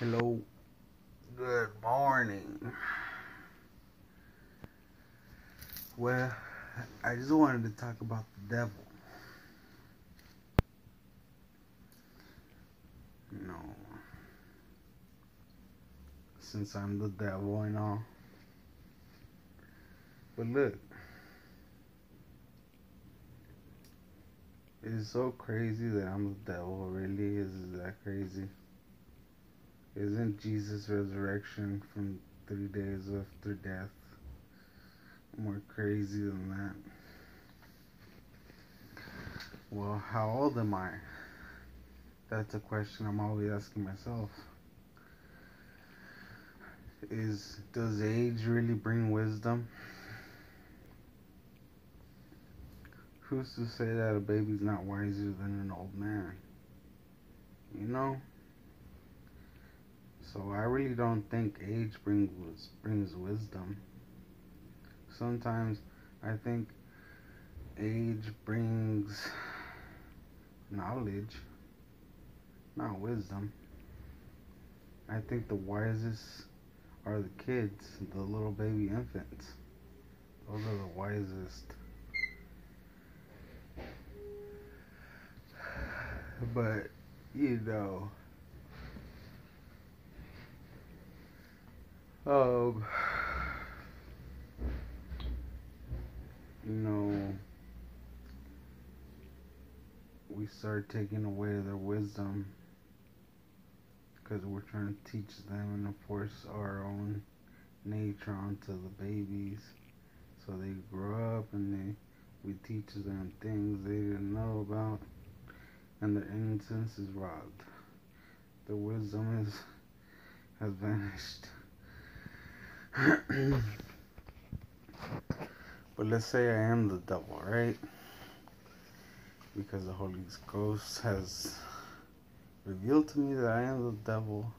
Hello. Good morning. Well, I just wanted to talk about the devil. You know, since I'm the devil and all. But look, it is so crazy that I'm the devil. Really, is that crazy? Isn't Jesus' resurrection from three days after death more crazy than that? Well, how old am I? That's a question I'm always asking myself. Is does age really bring wisdom? Who's to say that a baby's not wiser than an old man? You know? So I really don't think age brings brings wisdom. Sometimes I think age brings knowledge, not wisdom. I think the wisest are the kids, the little baby infants. Those are the wisest. But, you know, um, know, we start taking away their wisdom because we're trying to teach them and force our own nature onto the babies. So they grow up and they we teach them things they didn't know about. And their innocence is robbed. Their wisdom is has vanished but let's say I am the devil, right? Because the Holy Ghost has revealed to me that I am the devil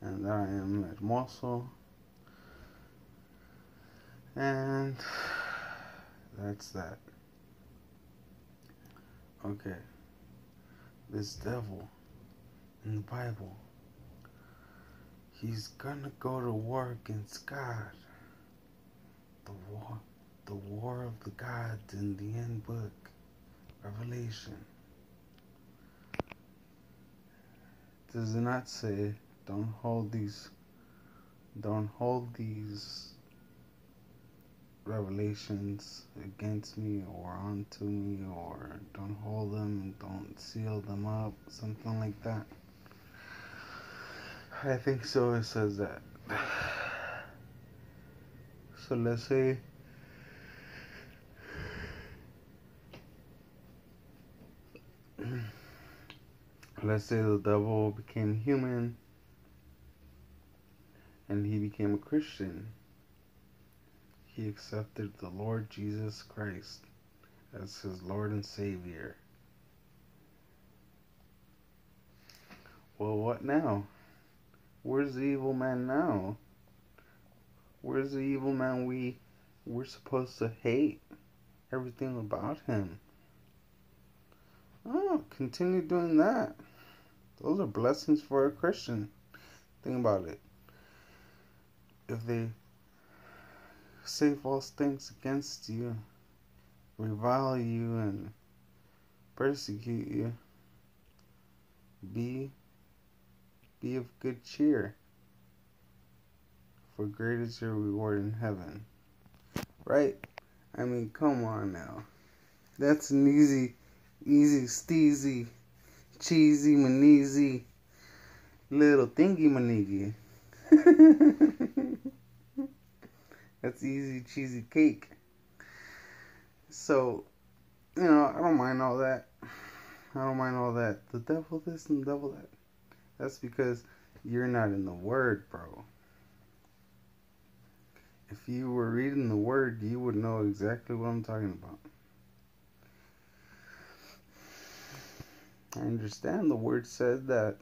and that I am hermoso. And that's that. Okay. This devil in the Bible He's gonna go to war against God. The war, the war of the gods in the end book, Revelation. Does it not say, don't hold these, don't hold these revelations against me or onto me or don't hold them, don't seal them up, something like that? I think so. It says that. So let's say let's say the devil became human and he became a Christian. He accepted the Lord Jesus Christ as his Lord and Savior. Well, what now? Where's the evil man now? Where's the evil man we we're supposed to hate everything about him? Oh, continue doing that. Those are blessings for a Christian. Think about it. If they say false things against you, revile you, and persecute you, be be of good cheer, for great is your reward in heaven. Right? I mean, come on now. That's an easy, easy, steezy, cheesy, maneezy little thingy manigi. That's easy, cheesy cake. So, you know, I don't mind all that. I don't mind all that. The devil this and the devil that. That's because you're not in the Word, bro. If you were reading the Word, you would know exactly what I'm talking about. I understand the Word said that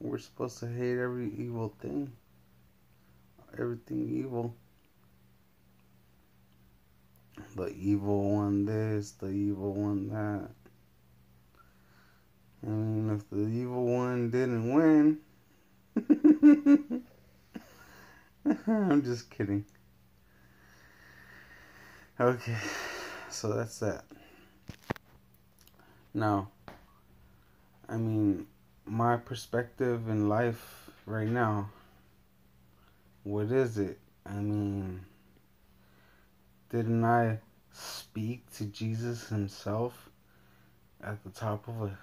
we're supposed to hate every evil thing, everything evil. The evil one this, the evil one that. Mean, if the evil one didn't win, I'm just kidding. Okay, so that's that. Now, I mean, my perspective in life right now, what is it? I mean, didn't I speak to Jesus himself at the top of a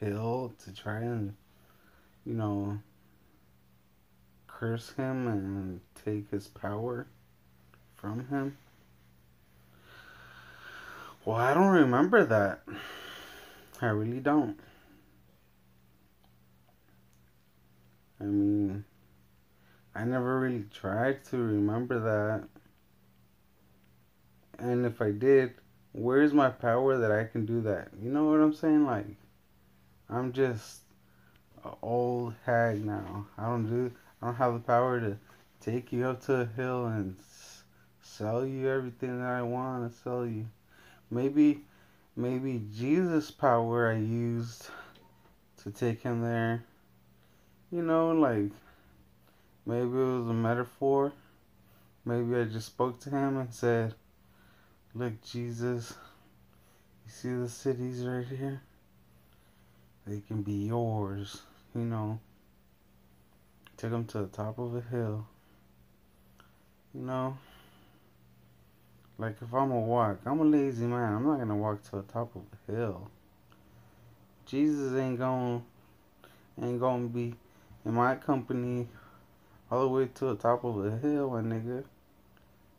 hill to try and, you know, curse him and take his power from him? Well, I don't remember that. I really don't. I mean, I never really tried to remember that. And if I did, where's my power that I can do that? You know what I'm saying? Like, I'm just an old hag now. I don't do. I don't have the power to take you up to a hill and sell you everything that I want to sell you. Maybe, maybe Jesus' power I used to take him there. You know, like maybe it was a metaphor. Maybe I just spoke to him and said, Look, Jesus, you see the cities right here? They can be yours, you know. Take them to the top of a hill. You know, like if I'm a walk, I'm a lazy man. I'm not gonna walk to the top of a hill. Jesus ain't going ain't gonna be in my company all the way to the top of a hill, my nigga.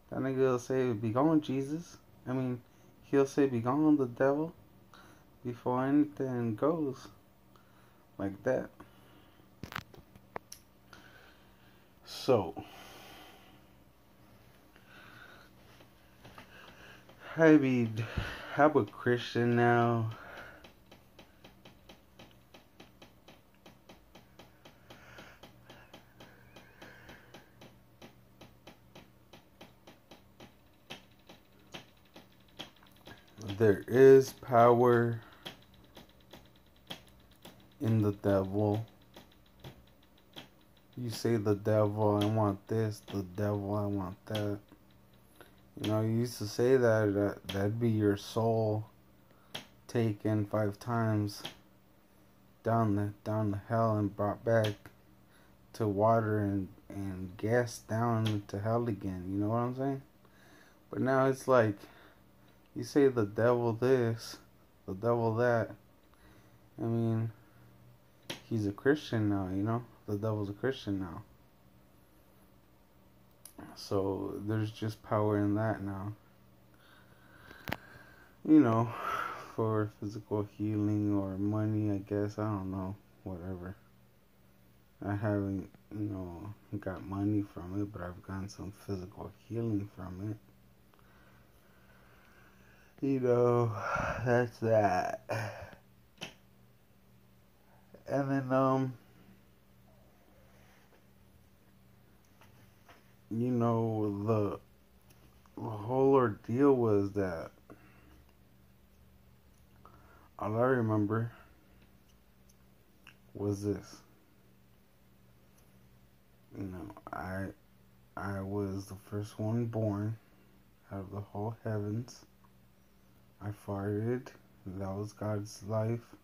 That nigga will say, Be gone, Jesus. I mean, he'll say, Be gone, the devil, before anything goes like that. So, I mean, I'm a Christian now. There is power in the devil. You say the devil, I want this, the devil, I want that. You know, you used to say that, that that'd be your soul taken five times down the down the hell and brought back to water and and gas down to hell again. You know what I'm saying? But now it's like you say the devil this, the devil that. I mean, he's a Christian now. You know, the devil's a Christian now. So there's just power in that now. You know, for physical healing or money, I guess. I don't know. Whatever. I haven't, you know, got money from it, but I've gotten some physical healing from it. You know, that's that. And then, um, you know, the, the whole ordeal was that all I remember was this. You know, I I was the first one born out of the whole heavens. I farted. That was God's life.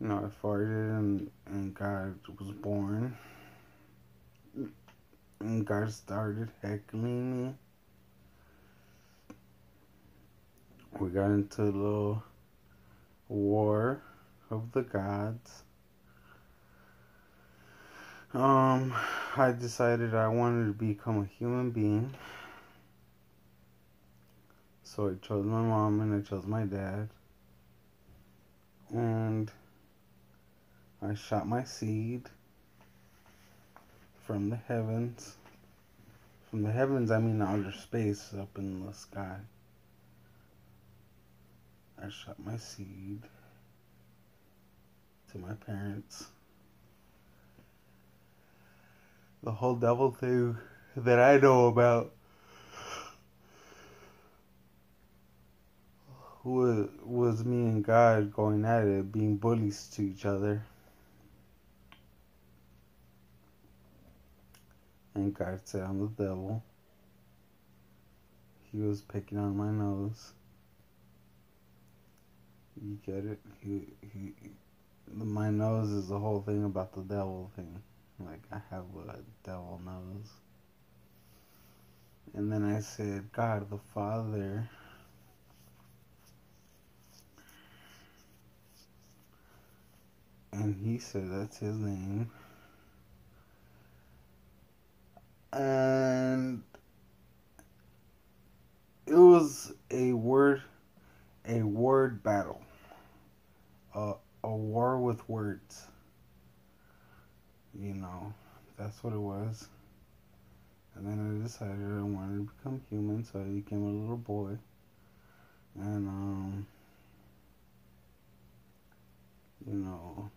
You know, I farted and, and God was born and God started heckling me. We got into a little war of the gods. Um, I decided I wanted to become a human being. So I chose my mom and I chose my dad. And I shot my seed from the heavens. From the heavens, I mean outer space up in the sky. I shot my seed to my parents. The whole devil thing that I know about was, was me and God going at it, being bullies to each other. And God said, I'm the devil. He was picking on my nose. You get it? He, he, my nose is the whole thing about the devil thing. Like, I have a devil nose. And then I said, God the Father. And he said that's his name. And it was a word a word battle. A a war with words. You know, that's what it was. And then I decided I wanted to become human, so I became a little boy. And, um, you know,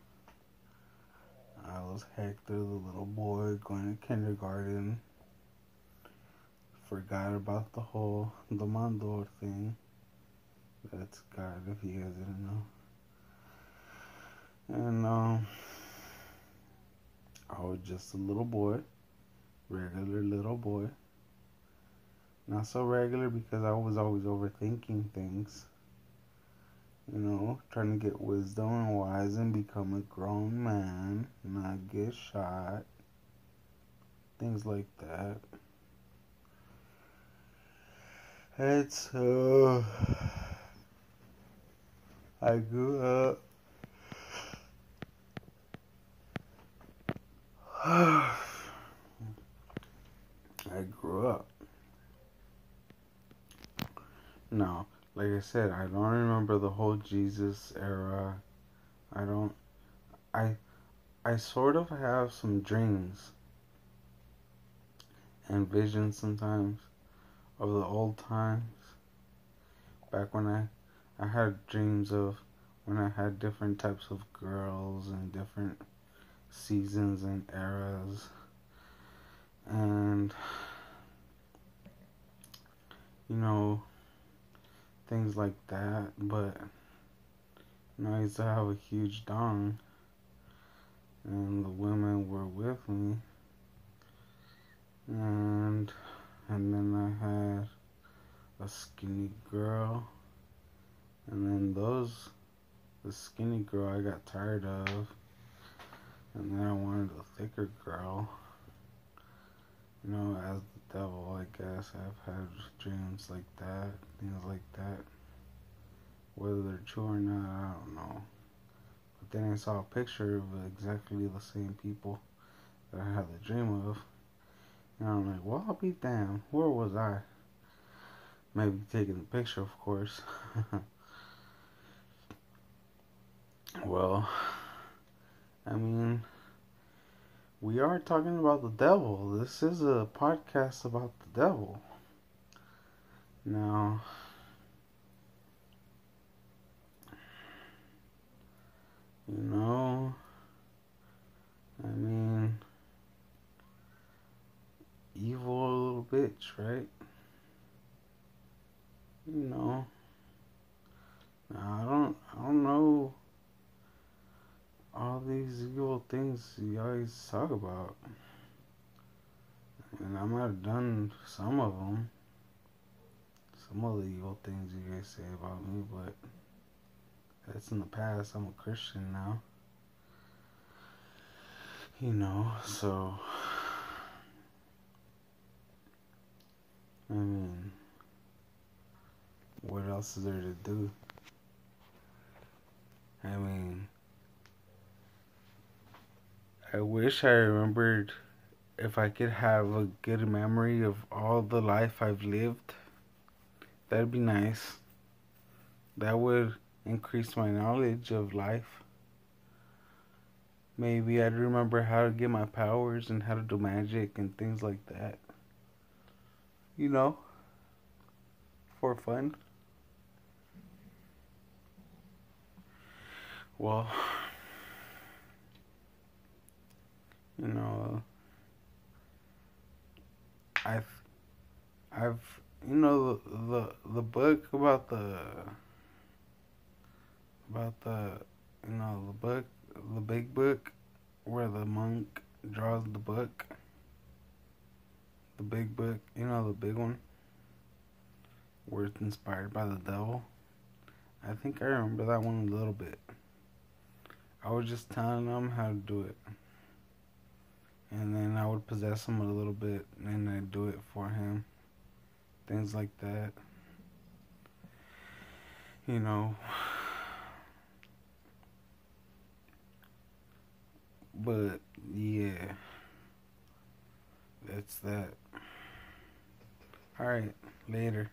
I was Hector, the little boy going to kindergarten. Forgot about the whole the Mandor thing. That's God, if you guys didn't know. And, um, I was just a little boy regular little boy. Not so regular because I was always overthinking things. You know, trying to get wisdom and wise and become a grown man, not get shot. Things like that. It's uh I grew up I grew up. No, like I said, I don't remember the whole Jesus era. I don't I I sort of have some dreams and visions sometimes of the old times. Back when I I had dreams of when I had different types of girls and different seasons and eras. And you know things like that but you know, I used to have a huge dong. And the women were with me. And and then I had a skinny girl and then those the skinny girl I got tired of and then I wanted a thicker girl you know, as the devil, I guess. I've had dreams like that, things like that. Whether they're true or not, I don't know. But then I saw a picture of exactly the same people that I had the dream of. And I'm like, well, I'll be damned. Where was I? Maybe taking a picture, of course. well, I mean, we are talking about the devil. This is a podcast about the devil. Now, you know, I mean, evil little bitch, right? You know, now I don't, I don't know all these evil things you always talk about. And I might have done some of them. Some of the evil things you guys say about me, but that's in the past. I'm a Christian now. You know, so. I mean, what else is there to do? I mean, I wish I remembered if I could have a good memory of all the life I've lived. That'd be nice. That would increase my knowledge of life. Maybe I'd remember how to get my powers and how to do magic and things like that. You know, for fun. Well, you know uh, I've I've you know the the, the book about the about the you know the book the big book where the monk draws the book the big book, you know, the big one, where it's inspired by the devil. I think I remember that one a little bit. I was just telling him how to do it. And then I would possess him a little bit and I'd do it for him. Things like that. You know. But yeah. That's that. Alright, later.